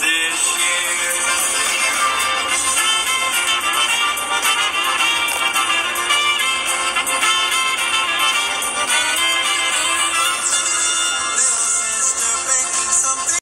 this year.